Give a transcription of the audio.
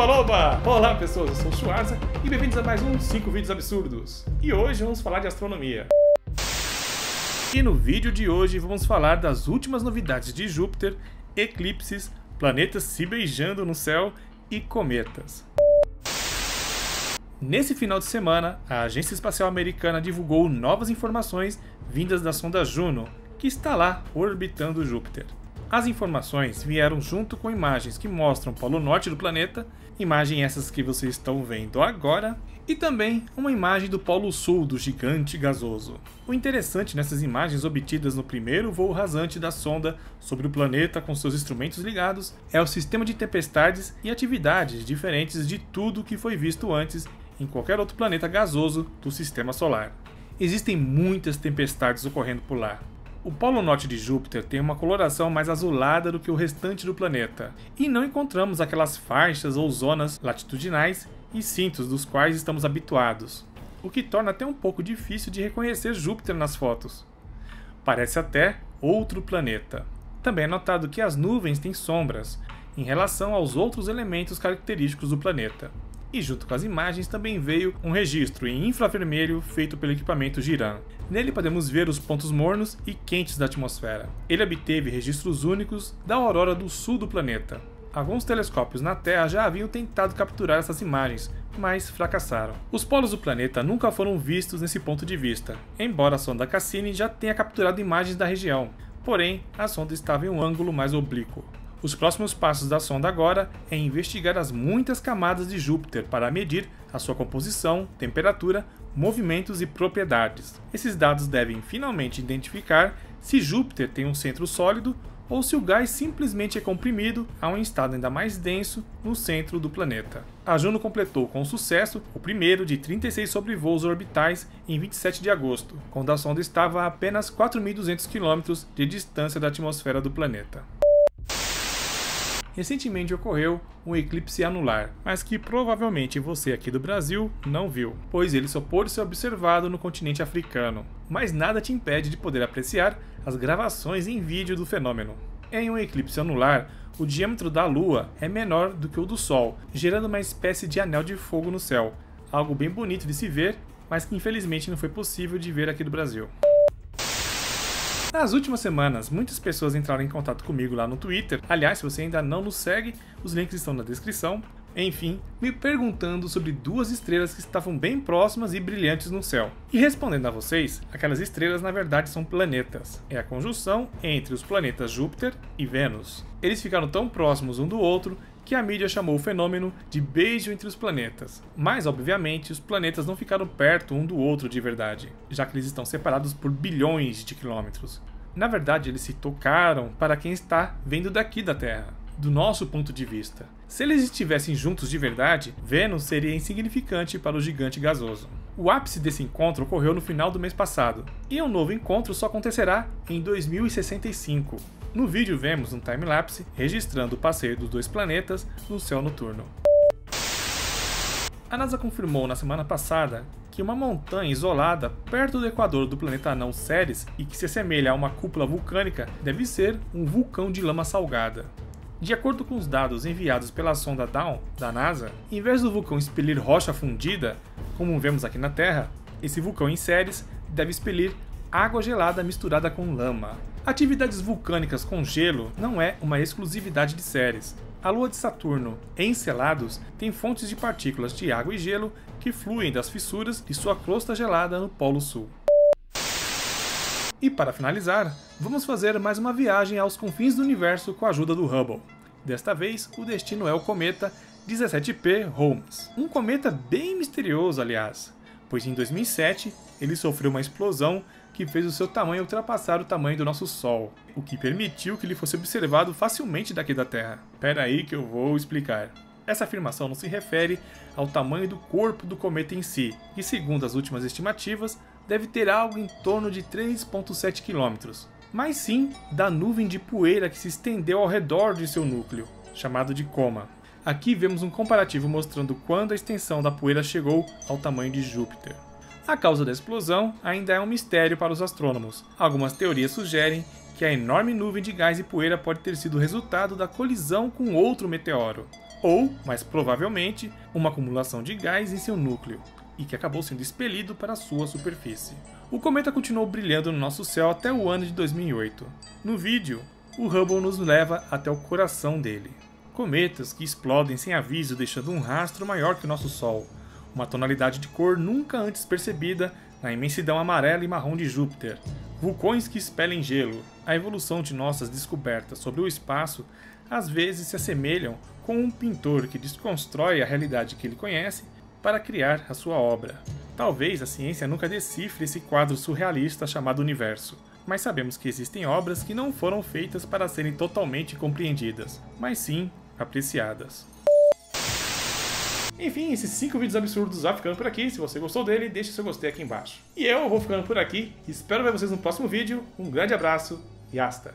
Oba loba! Olá pessoas, eu sou o Schwarza e bem-vindos a mais um 5 Vídeos Absurdos. E hoje vamos falar de astronomia. E no vídeo de hoje vamos falar das últimas novidades de Júpiter, eclipses, planetas se beijando no céu e cometas. Nesse final de semana, a Agência Espacial Americana divulgou novas informações vindas da sonda Juno, que está lá orbitando Júpiter. As informações vieram junto com imagens que mostram o polo norte do planeta, imagem essas que vocês estão vendo agora, e também uma imagem do polo sul do gigante gasoso. O interessante nessas imagens obtidas no primeiro voo rasante da sonda sobre o planeta com seus instrumentos ligados é o sistema de tempestades e atividades diferentes de tudo que foi visto antes em qualquer outro planeta gasoso do sistema solar. Existem muitas tempestades ocorrendo por lá. O polo norte de Júpiter tem uma coloração mais azulada do que o restante do planeta, e não encontramos aquelas faixas ou zonas latitudinais e cintos dos quais estamos habituados, o que torna até um pouco difícil de reconhecer Júpiter nas fotos. Parece até outro planeta. Também é notado que as nuvens têm sombras em relação aos outros elementos característicos do planeta e junto com as imagens também veio um registro em infravermelho feito pelo equipamento Giran. Nele podemos ver os pontos mornos e quentes da atmosfera. Ele obteve registros únicos da aurora do sul do planeta. Alguns telescópios na Terra já haviam tentado capturar essas imagens, mas fracassaram. Os polos do planeta nunca foram vistos nesse ponto de vista, embora a sonda Cassini já tenha capturado imagens da região. Porém, a sonda estava em um ângulo mais oblíquo. Os próximos passos da sonda agora é investigar as muitas camadas de Júpiter para medir a sua composição, temperatura, movimentos e propriedades. Esses dados devem finalmente identificar se Júpiter tem um centro sólido ou se o gás simplesmente é comprimido a um estado ainda mais denso no centro do planeta. A Juno completou com sucesso o primeiro de 36 sobrevoos orbitais em 27 de agosto, quando a sonda estava a apenas 4.200 km de distância da atmosfera do planeta recentemente ocorreu um eclipse anular, mas que provavelmente você aqui do Brasil não viu, pois ele só pôde ser observado no continente africano. Mas nada te impede de poder apreciar as gravações em vídeo do fenômeno. Em um eclipse anular, o diâmetro da Lua é menor do que o do Sol, gerando uma espécie de anel de fogo no céu, algo bem bonito de se ver, mas que infelizmente não foi possível de ver aqui do Brasil. Nas últimas semanas, muitas pessoas entraram em contato comigo lá no Twitter. Aliás, se você ainda não nos segue, os links estão na descrição. Enfim, me perguntando sobre duas estrelas que estavam bem próximas e brilhantes no céu. E respondendo a vocês, aquelas estrelas na verdade são planetas. É a conjunção entre os planetas Júpiter e Vênus. Eles ficaram tão próximos um do outro que a mídia chamou o fenômeno de beijo entre os planetas. Mas, obviamente, os planetas não ficaram perto um do outro de verdade, já que eles estão separados por bilhões de quilômetros. Na verdade, eles se tocaram para quem está vendo daqui da Terra, do nosso ponto de vista. Se eles estivessem juntos de verdade, Vênus seria insignificante para o gigante gasoso. O ápice desse encontro ocorreu no final do mês passado, e um novo encontro só acontecerá em 2065, no vídeo vemos um time-lapse registrando o passeio dos dois planetas no céu noturno. A NASA confirmou na semana passada que uma montanha isolada perto do equador do planeta anão Ceres e que se assemelha a uma cúpula vulcânica deve ser um vulcão de lama salgada. De acordo com os dados enviados pela sonda Dawn da NASA, em vez do vulcão expelir rocha fundida, como vemos aqui na Terra, esse vulcão em Ceres deve expelir água gelada misturada com lama. Atividades vulcânicas com gelo não é uma exclusividade de Ceres. A lua de Saturno, Encelados, tem fontes de partículas de água e gelo que fluem das fissuras de sua crosta gelada no Polo Sul. E para finalizar, vamos fazer mais uma viagem aos confins do universo com a ajuda do Hubble. Desta vez, o destino é o cometa 17P Holmes. Um cometa bem misterioso, aliás, pois em 2007 ele sofreu uma explosão que fez o seu tamanho ultrapassar o tamanho do nosso Sol, o que permitiu que ele fosse observado facilmente daqui da Terra. Espera aí que eu vou explicar. Essa afirmação não se refere ao tamanho do corpo do cometa em si, e segundo as últimas estimativas, deve ter algo em torno de 3,7 km, mas sim da nuvem de poeira que se estendeu ao redor de seu núcleo, chamado de coma. Aqui vemos um comparativo mostrando quando a extensão da poeira chegou ao tamanho de Júpiter. A causa da explosão ainda é um mistério para os astrônomos. Algumas teorias sugerem que a enorme nuvem de gás e poeira pode ter sido resultado da colisão com outro meteoro. ou, mais provavelmente, uma acumulação de gás em seu núcleo, e que acabou sendo expelido para sua superfície. O cometa continuou brilhando no nosso céu até o ano de 2008. No vídeo, o Hubble nos leva até o coração dele. Cometas que explodem sem aviso, deixando um rastro maior que o nosso Sol, uma tonalidade de cor nunca antes percebida na imensidão amarela e marrom de Júpiter, vulcões que expelem gelo. A evolução de nossas descobertas sobre o espaço às vezes se assemelham com um pintor que desconstrói a realidade que ele conhece para criar a sua obra. Talvez a ciência nunca decifre esse quadro surrealista chamado universo, mas sabemos que existem obras que não foram feitas para serem totalmente compreendidas, mas sim apreciadas. Enfim, esses 5 vídeos absurdos vai ficando por aqui. Se você gostou dele, deixe seu gostei aqui embaixo. E eu vou ficando por aqui. Espero ver vocês no próximo vídeo. Um grande abraço e hasta!